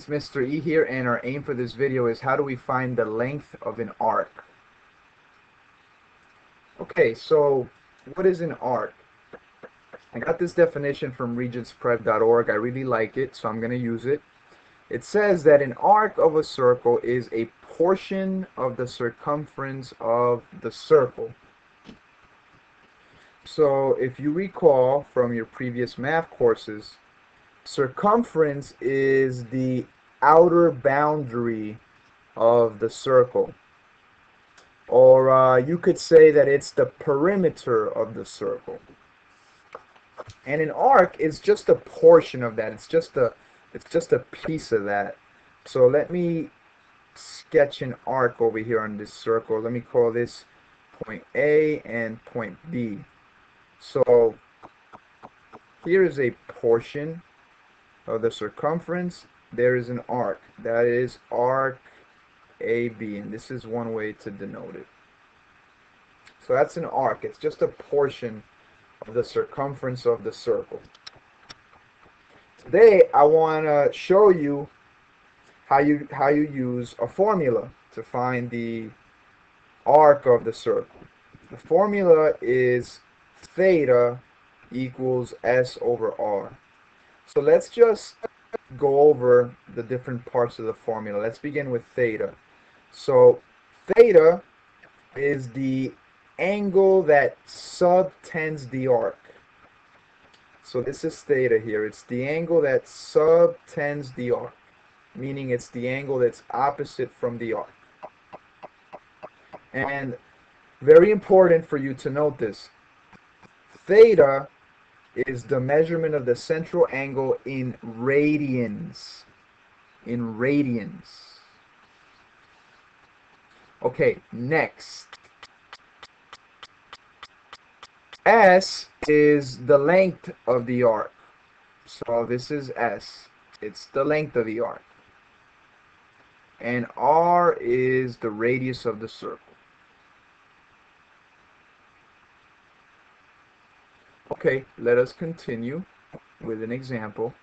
It's Mr. E here and our aim for this video is how do we find the length of an arc. Okay, so what is an arc? I got this definition from regentsprep.org. I really like it, so I'm going to use it. It says that an arc of a circle is a portion of the circumference of the circle. So if you recall from your previous math courses, circumference is the outer boundary of the circle. Or uh, you could say that it's the perimeter of the circle. And an arc is just a portion of that. It's just a it's just a piece of that. So let me sketch an arc over here on this circle. Let me call this point A and point B. So here is a portion of the circumference. There is an arc. That is arc AB, and this is one way to denote it. So that's an arc. It's just a portion of the circumference of the circle. Today, I want to show you how you how you use a formula to find the arc of the circle. The formula is theta equals S over R. So let's just go over the different parts of the formula. Let's begin with theta. So theta is the angle that subtends the arc. So this is theta here. It's the angle that subtends the arc, meaning it's the angle that's opposite from the arc. And very important for you to note this. Theta is the measurement of the central angle in radians. In radians. Okay, next. S is the length of the arc. So this is S. It's the length of the arc. And R is the radius of the circle. Okay, let us continue with an example.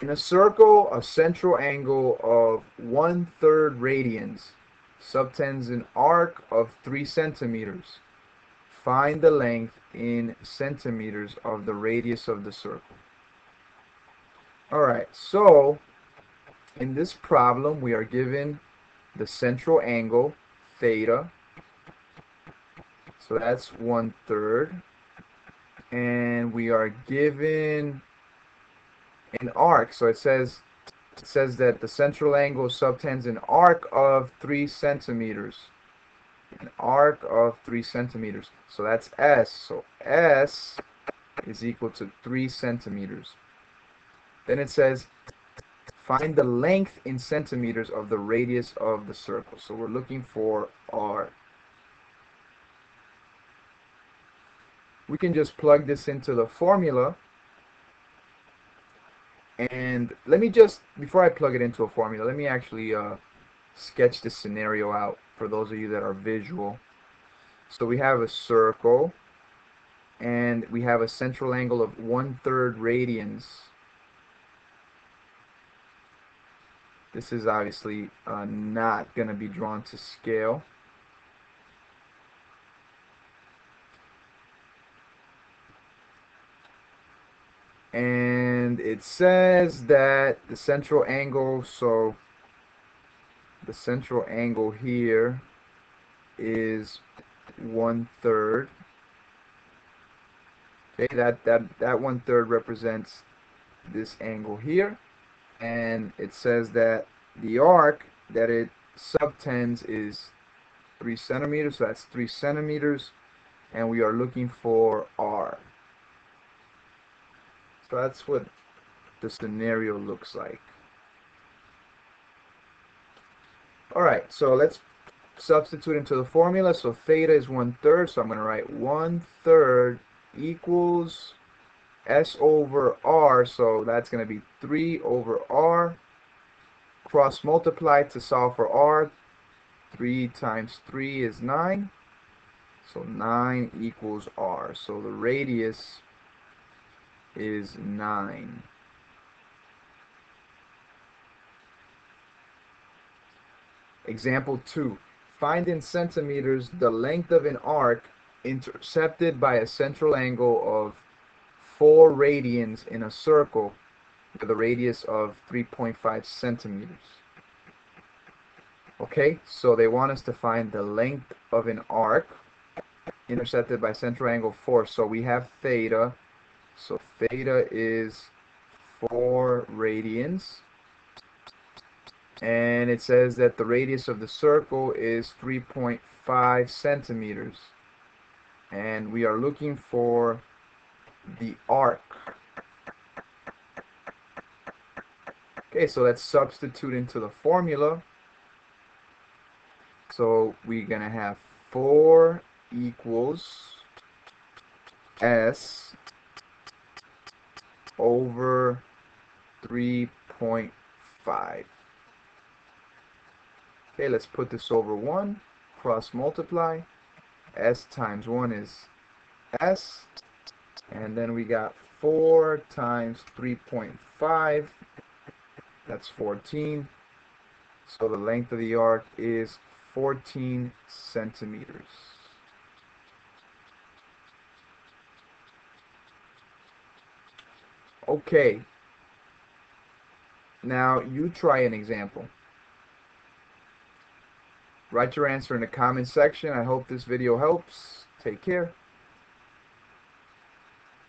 In a circle, a central angle of one-third radians subtends an arc of 3 centimeters. Find the length in centimeters of the radius of the circle. Alright, so in this problem we are given the central angle theta. So that's one third and we are given an arc. So it says it says that the central angle subtends an arc of three centimeters. An arc of three centimeters. So that's S. So S is equal to three centimeters. Then it says find the length in centimeters of the radius of the circle. So we're looking for R. we can just plug this into the formula. And let me just before I plug it into a formula let me actually uh, sketch this scenario out for those of you that are visual. So we have a circle and we have a central angle of one-third radians. This is obviously uh, not going to be drawn to scale and it says that the central angle so the central angle here is one third okay that that that one third represents this angle here. And it says that the arc that it subtends is three centimeters so that's three centimeters. And we are looking for R so that's what the scenario looks like. Alright, so let's substitute into the formula. So theta is one third, so I'm going to write one third equals S over R, so that's going to be 3 over R. Cross multiply to solve for R. 3 times 3 is 9. So 9 equals R. So the radius is 9. Example 2. Find in centimeters the length of an arc intercepted by a central angle of 4 radians in a circle with a radius of 3.5 centimeters. Okay, so they want us to find the length of an arc intercepted by central angle 4. So we have theta. So theta is 4 radians. And it says that the radius of the circle is 3.5 centimeters. And we are looking for the arc. Okay, so let's substitute into the formula. So we're going to have 4 equals S over 3.5. Okay, let's put this over 1, cross multiply. S times 1 is S. And then we got 4 times 3.5. That's 14. So the length of the arc is 14 centimeters. Okay. Now you try an example. Write your answer in the comment section. I hope this video helps. Take care.